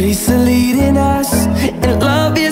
chase are leading us, and love is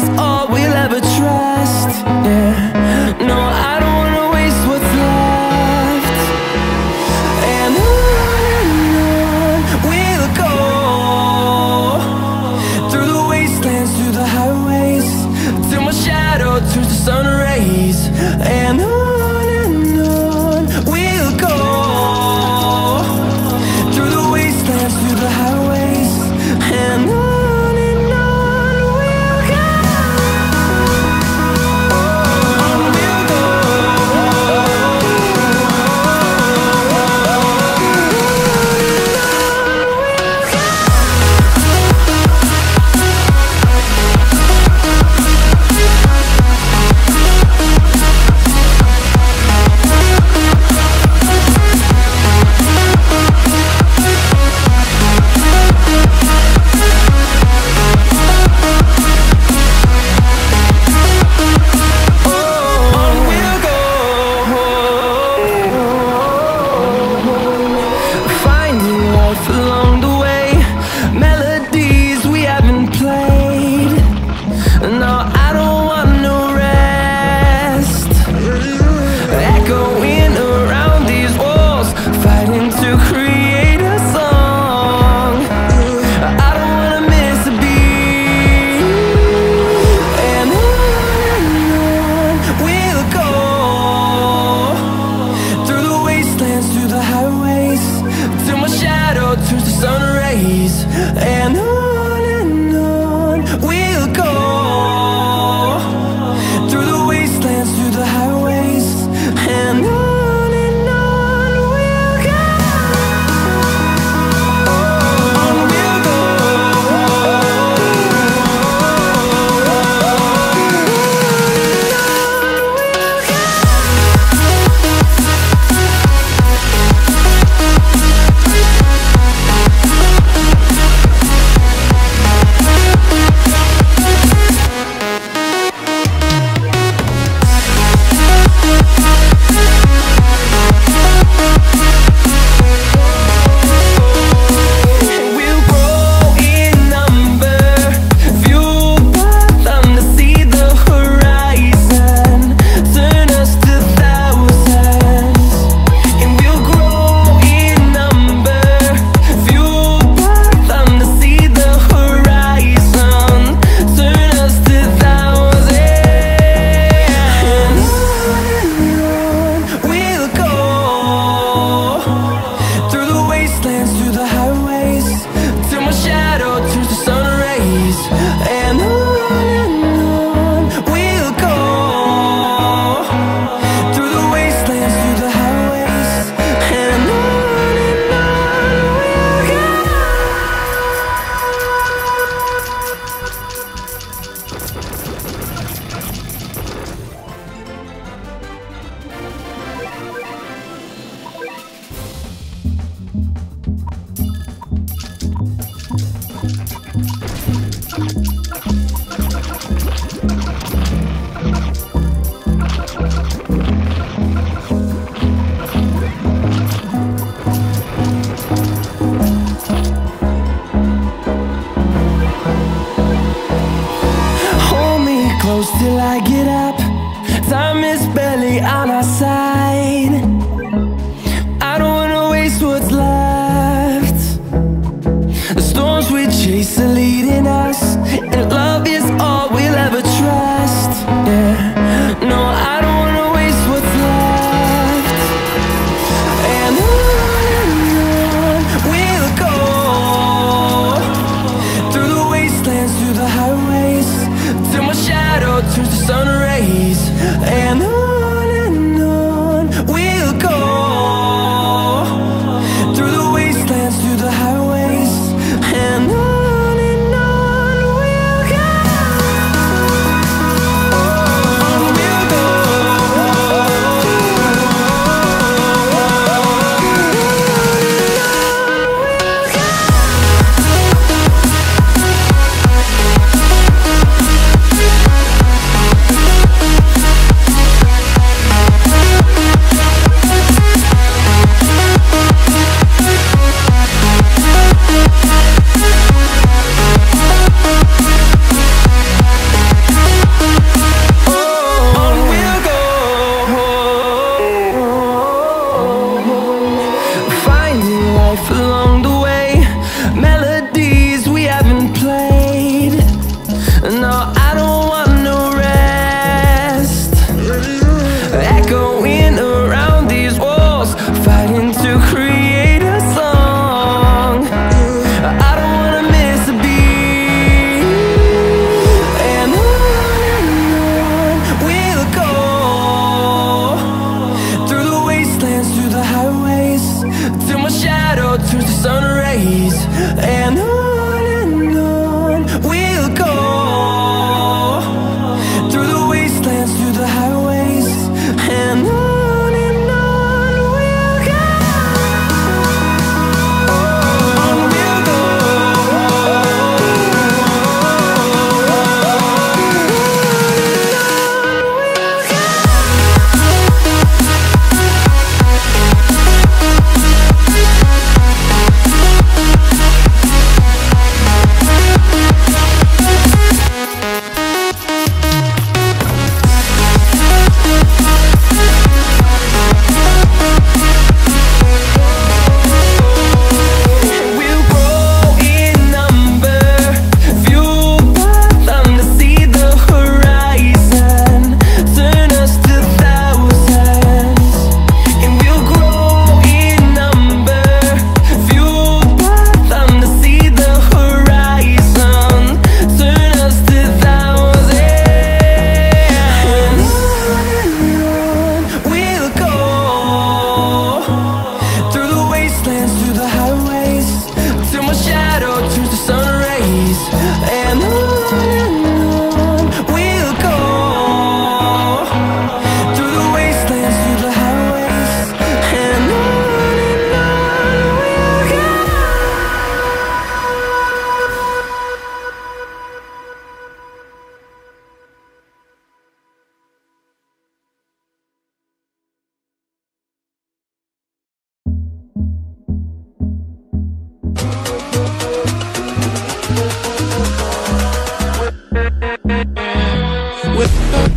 with